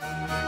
Bye.